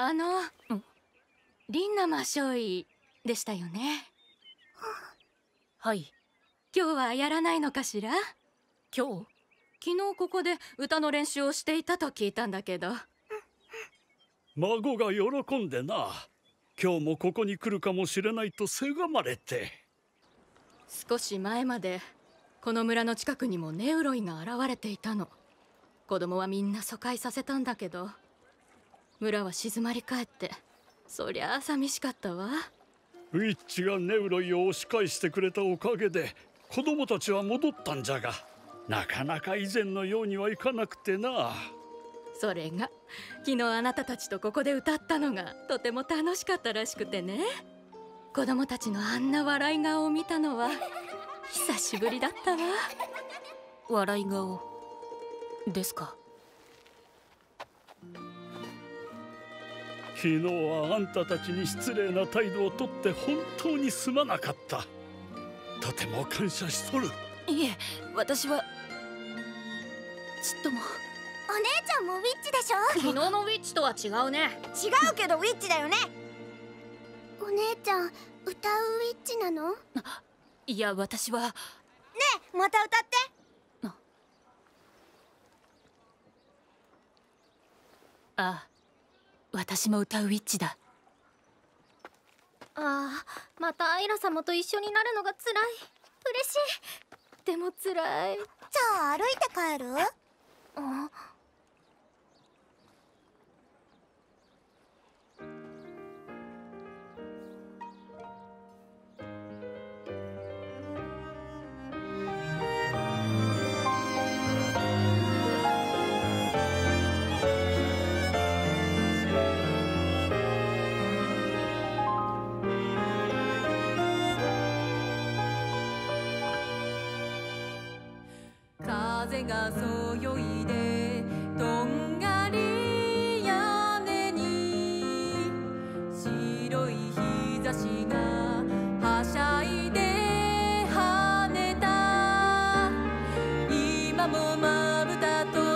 あのリンナマ少尉でしたよね。はい。今日はやらないのかしら？今日？昨日ここで歌の練習をしていたと聞いたんだけど。孫が喜んでな。今日もここに来るかもしれないとせがまれて。少し前までこの村の近くにもネウロイが現れていたの。子供はみんな疎開させたんだけど村は静まり返ってそりゃあ寂しかったわ。ウィッチがネウロイを押し返してくれたおかげで子供たちは戻ったんじゃがなかなか以前のようにはいかなくてな。それが昨日あなたたちとここで歌ったのがとても楽しかったらしくてね。子供たちのあんな笑い顔を見たのは久しぶりだったわ。笑い顔ですか？昨日はあんたたちに失礼な態度をとって本当にすまなかった。とても感謝しとる。いえ私は。ちっとも。お姉ちゃんもウィッチでしょ？昨日のウィッチとは違うね。違うけどウィッチだよね。お姉ちゃん歌うウィッチなの？ねいや私は。えまた歌って。ああ私も歌うウィッチだ。ああまたアイラ様と一緒になるのが辛い。嬉しい。でも辛い。じゃあ歩いて帰る？風がそよいでとんがり屋根に白い日差しがはしゃいで跳ねた。今もまぶたと